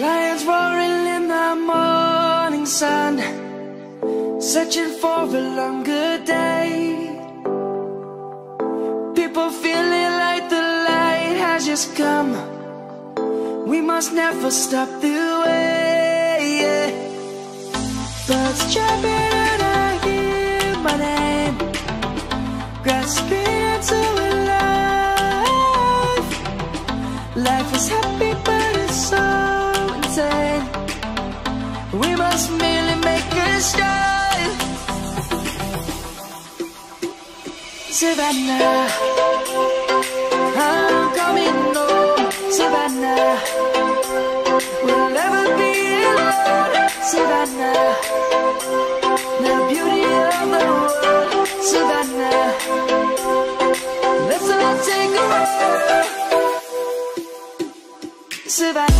Lions roaring in the morning sun, searching for a longer day. People feeling like the light has just come. We must never stop the way. Yeah. Birds chirping and I hear my name, grasping into life. Life is We must merely a start. Savannah, I'm coming home. Savannah, we'll never be alone. Savannah, the beauty of the world. Savannah, let's all take a walk. Savannah.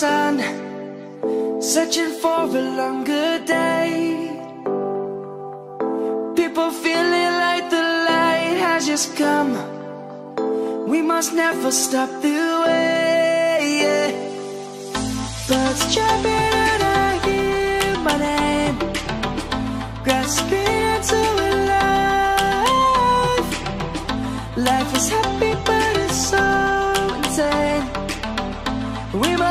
sun, searching for a longer day. People feeling like the light has just come. We must never stop the way. Yeah. Birds chirping and I hear my name, grasping into life. Life is happy,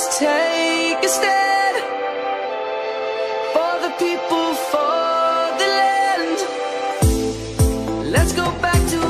Always take a stand for the people, for the land. Let's go back to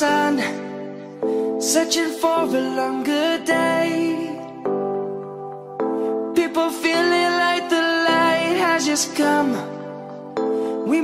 Sun, searching for a longer day. People feeling like the light has just come.